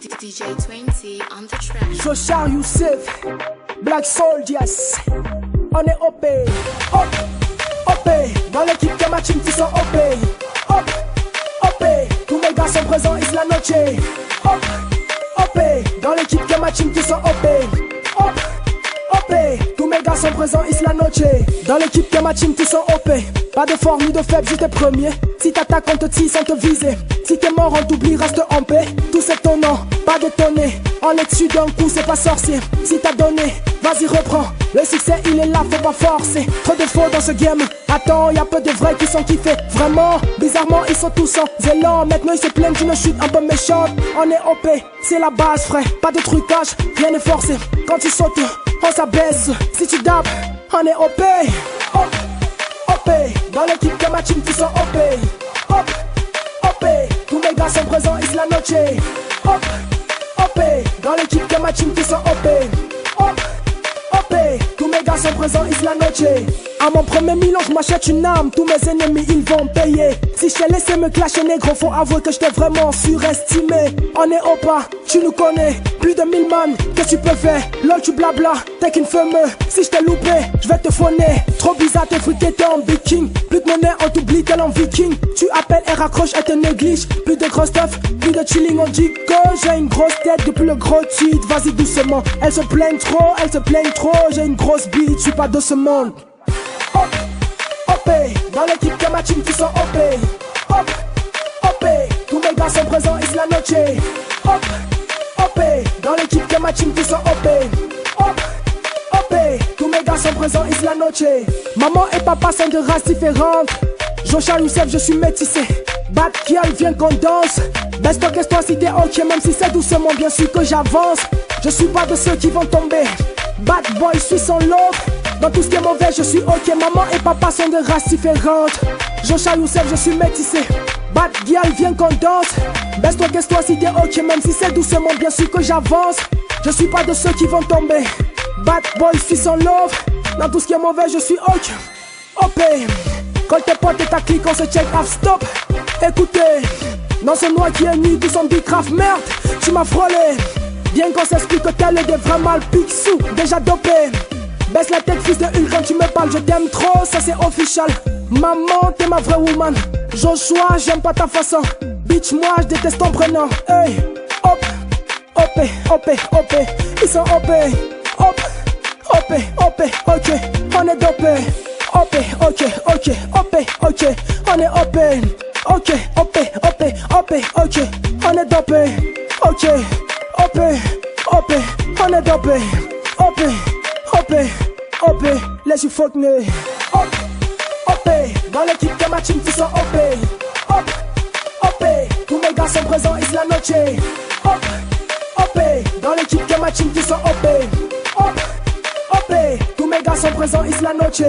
DJ 20 on the track. Joshar Youssef, Black Soldiers, on est OP, hop, OP, dans l'équipe de ma team qui sont OP, hop, OP, tous mes gars sont présents, Isla Noche, hop, OP, dans l'équipe de ma team qui sont OP, hop, OP, tous mes gars sont présents, Isla Noche, dans l'équipe de ma team qui sont OP, pas de fort ni de faible, juste premier, si t'attaques on te tire sans te viser, si t'es mort on t'oublie, reste en paix, tout c'est ton pas d'étonner, on est dessus d'un coup, c'est pas sorcier, si t'as donné, vas-y reprends, le succès il est là, faut pas forcer, trop de faux dans ce game, attends, y a peu de vrais qui sont kiffés, vraiment, bizarrement ils sont tous en zélant, maintenant ils se plaignent d'une chute un peu méchante, on est OP, c'est la base frère, pas de trucage, rien n'est forcé, quand tu sautes, on s'abaisse, si tu dabs, on est OP, hop, Dans l'équipe de ma team qui sont OP, hop, OP, tous mes gars sont présents, Isla Noche, hop, OP, dans l'équipe de ma team qui sont OP, hop, OP, tous mes gars sont présents, Isla Noche. À mon premier million, je m'achète une arme, tous mes ennemis ils vont payer. Si je t'ai laissé me clasher négro, faut avouer que je t'ai vraiment surestimé. On est au pas, tu nous connais, plus de 1000 man, que tu peux faire Lol, tu blabla, t'es qu'une fameux. Si je t'ai loupé, je vais te phoner. Trop bizarre, t'es fruité, t'es en viking. Plus de monnaie, on t'oublie, t'es en viking. Tu appelles et raccroche et te néglige. Plus de gros stuff, plus de chilling, on dit que j'ai une grosse tête depuis le gros titre. Vas-y doucement, elle se plaignent trop, elle se plaignent trop. J'ai une grosse bite, je suis pas de ce monde. Dans l'équipe de ma team qui sont OP. Hop, OP, tous mes gars sont présents, Isla Noche. Hop, OP, dans l'équipe de ma team qui sont OP. Hop, OP, tous mes gars sont présents, Isla Noche. Maman et papa sont de races différentes. Joshua Youssef, je suis métissé. Bad Kial, viens qu'on danse. Baisse-toi, casse-toi si t'es ok, même si c'est doucement, bien sûr que j'avance. Je suis pas de ceux qui vont tomber. Bad boy, suis son lot. Dans tout ce qui est mauvais, je suis ok. Maman et papa sont de races différentes. Joshua Youssef, je suis métissé. Bad girl, viens qu'on danse. Baisse-toi, casse-toi si t'es ok, même si c'est doucement, bien sûr que j'avance. Je suis pas de ceux qui vont tomber. Bad boy, suis son love. Dans tout ce qui est mauvais, je suis ok. OP. Quand tes potes et ta clique, on se check off, stop. Écoutez, dans ce noir qui est nu, tout son bicraft, merde, tu m'as frôlé. Bien qu'on s'explique que est des vrais mal sous, déjà dopé. Baisse la tête, fils de Hulk, quand tu me parles, je t'aime trop, ça c'est official. Maman, t'es ma vraie woman. Joshua, j'aime pas ta façon. Bitch, moi, je déteste ton prénom. Hop, hop, hop, hop, ils sont hop, hop, hop, hop, ok, on est dopé. Hop, ok, ok, hop, ok, on est hop, ok, hop, hop, hop, ok, on est dopé. Ok, hop, hop, on est dopé. Hop, hop, hop, les yeux nez Hop, hop, dans l'équipe de ma team qui sont hop, hop, hop, tous mes gars sont présents, Isla Noche. Hop, hop, dans l'équipe de ma team qui sont hop, hop, hop, tous mes gars sont présents, Isla Noche.